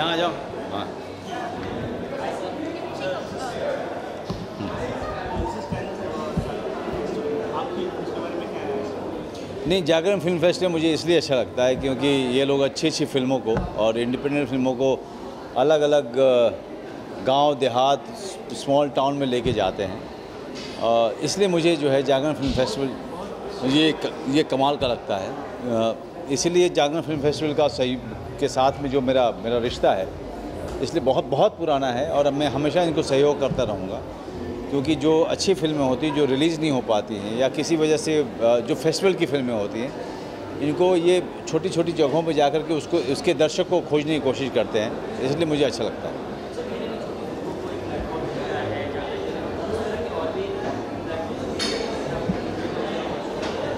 यहाँ जाओ। हाँ नहीं, जागरण फ़िल्म फेस्टिवल मुझे इसलिए अच्छा लगता है क्योंकि ये लोग अच्छी अच्छी फ़िल्मों को और इंडिपेंडेंट फ़िल्मों को अलग अलग गाँव, देहात, स्मॉल टाउन में लेके जाते हैं। इसलिए मुझे जो है जागरण फ़िल्म फेस्टिवल, ये ये कमाल का लगता है। इसीलिए जागरण फ़िल्म फेस्टिवल का सही के साथ में जो मेरा मेरा रिश्ता है, इसलिए बहुत बहुत पुराना है और मैं हमेशा इनको सहयोग करता रहूँगा। क्योंकि जो अच्छी फ़िल्में होती हैं, जो रिलीज़ नहीं हो पाती हैं या किसी वजह से जो फेस्टिवल की फ़िल्में होती हैं, इनको ये छोटी छोटी जगहों पर जाकर के उसको, उसके दर्शक को खोजने की कोशिश करते हैं, इसलिए मुझे अच्छा लगता है।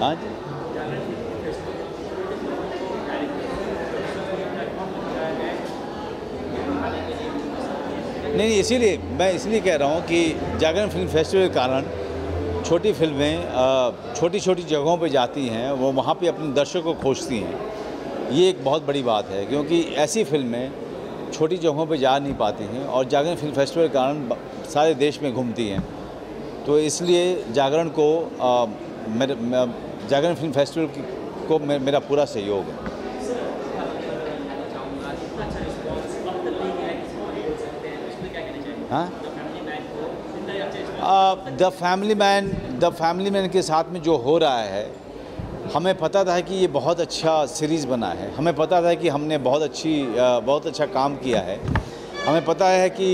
हाँ जी? नहीं नहीं, इसीलिए मैं इसलिए कह रहा हूँ कि जागरण फ़िल्म फेस्टिवल के कारण छोटी फ़िल्में छोटी छोटी जगहों पर जाती हैं, वो वहाँ पे अपने दर्शकों को खोजती हैं। ये एक बहुत बड़ी बात है, क्योंकि ऐसी फ़िल्में छोटी जगहों पर जा नहीं पाती हैं और जागरण फ़िल्म फेस्टिवल के कारण सारे देश में घूमती हैं। तो इसलिए जागरण को मेरे जागरण फ़िल्म फेस्टिवल को मेरा पूरा सहयोग है। The family man the family man के साथ में जो हो रहा है, हमें पता था कि ये बहुत अच्छा सीरीज़ बना है। हमें पता था कि हमने बहुत अच्छी बहुत अच्छा काम किया है। हमें पता है कि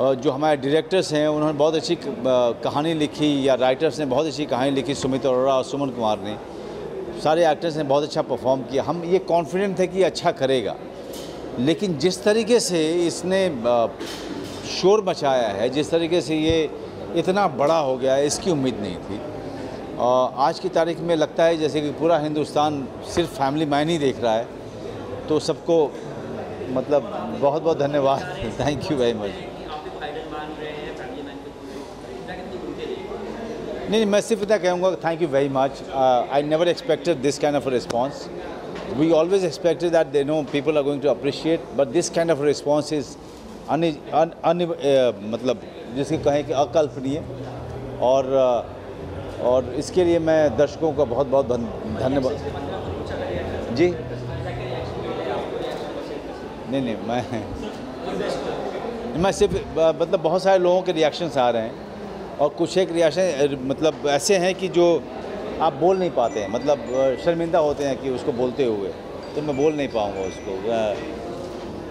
जो हमारे डायरेक्टर्स हैं, उन्होंने बहुत अच्छी कहानी लिखी, या राइटर्स ने बहुत अच्छी कहानी लिखी, सुमित अरोड़ा और सुमन कुमार ने। सारे एक्टर्स ने बहुत अच्छा परफॉर्म किया। हम ये कॉन्फिडेंट थे कि अच्छा करेगा। लेकिन जिस तरीके से इसने शोर मचाया है, जिस तरीके से ये इतना बड़ा हो गया है, इसकी उम्मीद नहीं थी। आज की तारीख में लगता है जैसे कि पूरा हिंदुस्तान सिर्फ़ फैमिली मैन ही देख रहा है। तो सबको मतलब बहुत बहुत धन्यवाद। थैंक यू वेरी मच नहीं मैं सिर्फ़ इतना कहूँगा thank you very much I never expected this kind of response we always expected that they know people are going to appreciate but this kind of response is un un मतलब जिसके कहें कि अकल्पनीय। और uh, और इसके लिए मैं दर्शकों का बहुत बहुत धन- धन्यवाद। जी? नहीं नहीं मैं मैं सिर्फ़ मतलब बहुत सारे लोगों के रिएक्शंस आ रहे हैं। और कुछ एक रिएक्शन मतलब ऐसे हैं कि जो आप बोल नहीं पाते हैं। मतलब शर्मिंदा होते हैं कि उसको बोलते हुए। तो मैं बोल नहीं पाऊँगा उसको।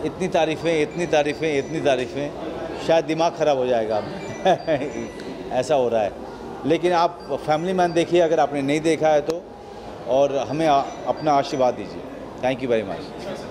इतनी तारीफ़ें इतनी तारीफ़ें इतनी तारीफ़ें, शायद दिमाग ख़राब हो जाएगा। ऐसा हो रहा है। लेकिन आप फैमिली मैन देखिए, अगर आपने नहीं देखा है तो और हमें अपना आशीर्वाद दीजिए। Thank you very much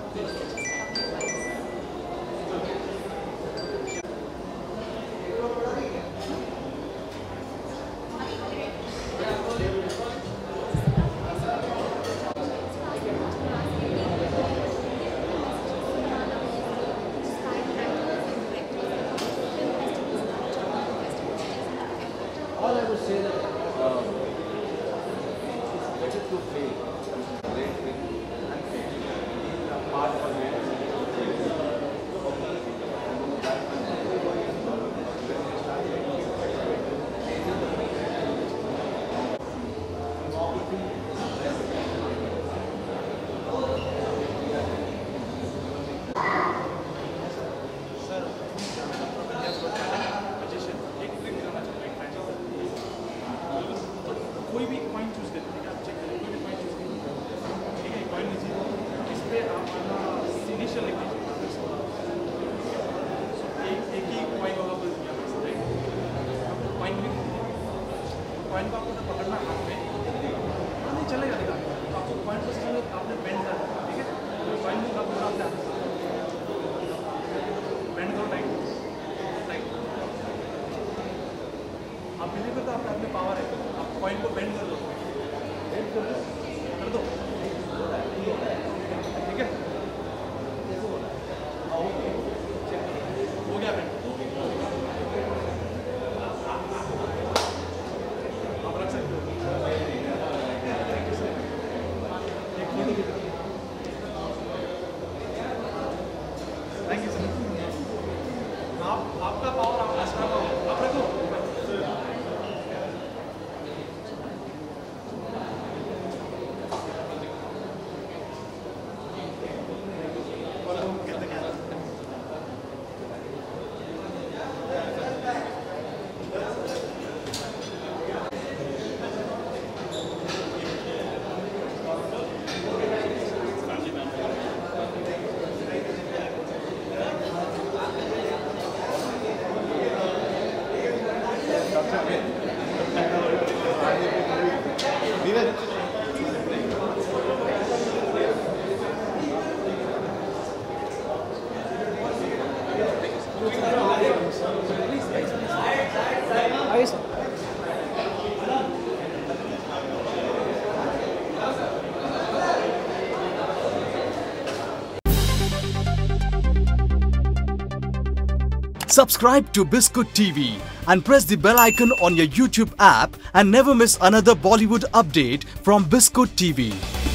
coin को आपको पकड़ना हाथ में हाँ नहीं चलेगा तो आपको पॉइंट को आपने बेंड कर ठीक है? तो कॉइन को आपको आपने बेंड करो आप बिलीव करते आपके हाथ पावर है। आप कॉइन को बेंड कर दो। बेंड कर दो। Subscribe to Biscuit TV and press the bell icon on your YouTube app and never miss another Bollywood update from Biscuit TV.